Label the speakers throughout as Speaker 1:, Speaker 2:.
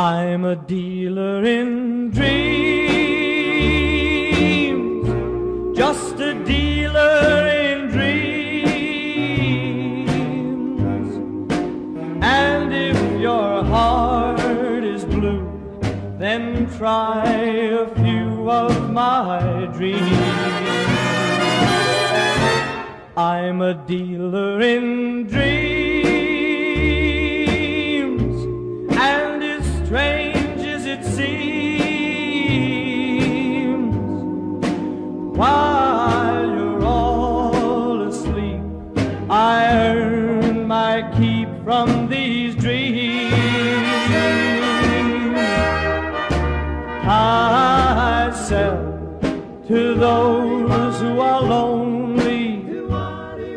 Speaker 1: I'm a dealer in dreams, just a dealer in dreams. And if your heart is blue, then try a few of my dreams. I'm a dealer in dreams, strange as it seems, while you're all asleep, I earn my keep from these dreams. I sell to those who are lonely.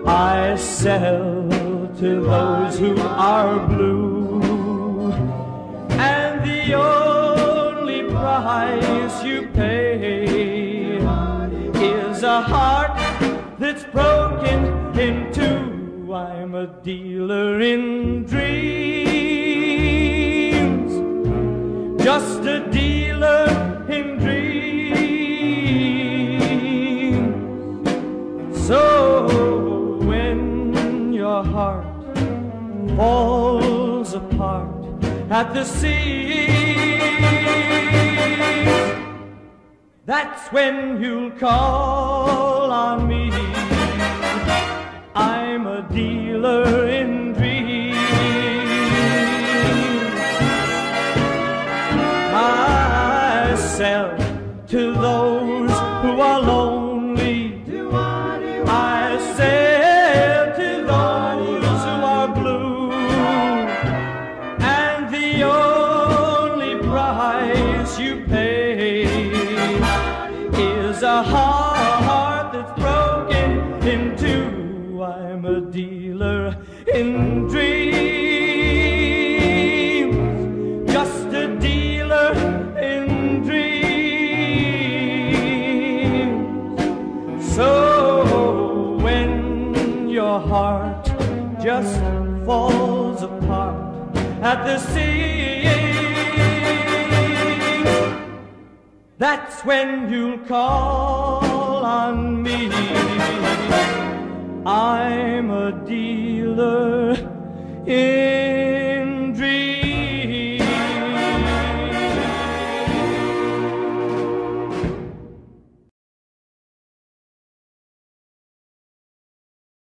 Speaker 1: I sell to those who are blue. You pay is a heart that's broken in two. I'm a dealer in dreams, just a dealer in dreams. So when your heart falls apart at the seams, that's when you'll call on me. I'm a dealer in dreams. I sell to those who are lonely. I sell to those who are blue. And the only price you pay is a heart that's broken in two. I'm a dealer in dreams, just a dealer in dreams. So when your heart just falls apart at the seams, that's when you'll call on me. I'm a dealer in